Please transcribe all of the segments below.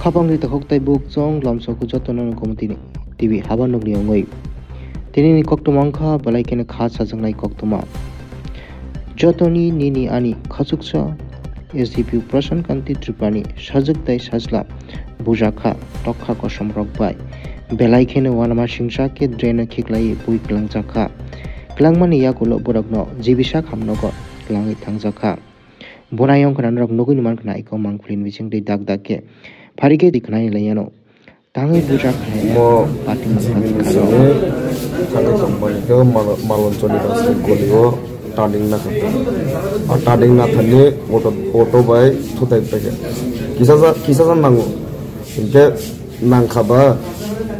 খাপাংরি তখক তাই বুক চং লমসংকু যত্ন নকম তিনি টিভি হাবা নগনি অঙ্গই তিনি নি বলাই কেন খা সাজংনাই কক্তমা যতনি নিনি আনি খাচুকসা এসডিপি প্রশান্তকান্তি ত্রিপাণী সাজুক তাই সাজলা বুজাখা টক্ষা কসম রকবাই বেলাই খেনে ওয়ানামা সিংসাকে ড্রেন খিকলাই বুই ক্লাংজাখা ক্লাংমানি ইয়াকুল বরগ্ন জীবিসা খামনগ ক্লাঙি থাংজাখা বনায়ং খনান রক নগুই মান খনা ইকো মাংফুলিন বিচিং দাগ দাগে Parike di kenai layano. Tangi bujak mo pating sini sini kami kembali ke malon coli rasi kolio tading na kata a tading na thani auto auto bay thutai peke kisa sa kisa sa nangu inke nang khaba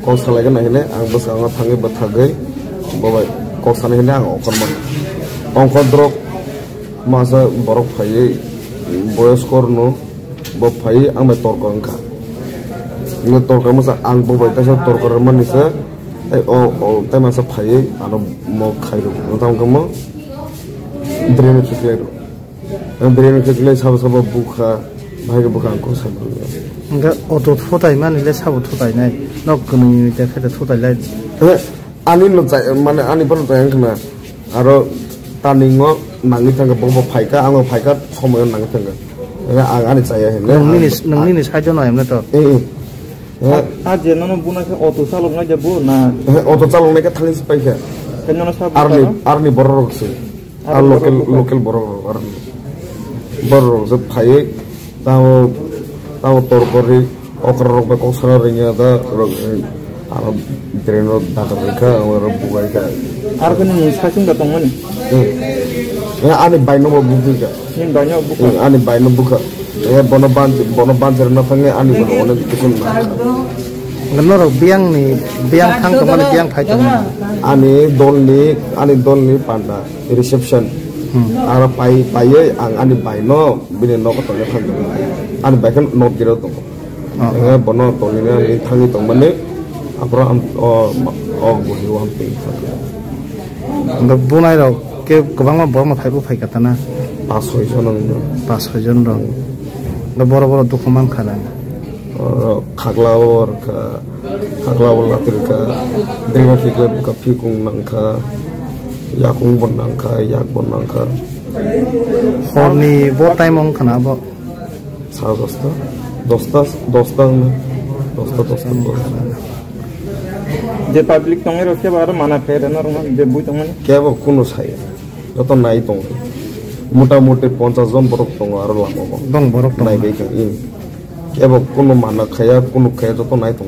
ke nahine ang bas ang thangi bathagai kong sanai hine ang drok masa borok boyoskor no ang nge torkar masa ang bo bai tasa torkar man nisa ai o o tai masa phai ano mo khai ro ntam kamo drene chukle ro drene chukle sab sab bukha bhai bukha ko sab nga auto thotai man le sab thotai nai nok kunu ni te khata thotai lai ani no chai মানে ani পর chai khna aro taningo nangi thanga bo bo phai ka ang phai ka khomo nangi thanga ang ani chai he nang ni nang ni sai jo no em na to eh aje nono buna ke auto salong aja bu. Na auto salong ne ka thali spai ka kenyono sabu arni arni borok se ar local local borok arni. Borok se phai tao tao tor kori okar rok ba kok sara rinya da rok ar dreno da ka ka or bugai ka ar kan ni sasung da tong mani? Ya ani baino bo bugi ka ni banyak bu ani baino buka ya bono ban bono ban na fange ani bono ona kisun na. ngano ro biang ni biang thang to man biang phai to ani don ni ani don ni panda reception. Ara pai pai ang ani pai no bini no ko to le khang ani bai kan no giro to nga bono to ni ni thangi to mane apro am o o bu ni wan pe bunai ro ke gobang ma bor ma phai bu phai kata na pas hoi so no pas hoi বড় বড় দোকান খালায় খাগলাওর কা খাগলাওর লাতির কা দ্রিবা ফিকে ফিকুং নাংখা ইয়াকুং বন নাংখা ইয়াক বন নাংখা হরনি ব টাইম অং ব সাড়ে দশটা দশটা দশটা দশটা দশটা যে পাবলিক টঙে রক্ষে বার মানা ফেরে না যে বুঝ কেব কোনো সাই যত নাই টঙে মোটামুটি পঞ্চাশ জন বরফ টং আর লাগাব বরফ টং নাই দেখে এবং কোনো মানা খাইয়া কোনো খাইয়া যত নাই টং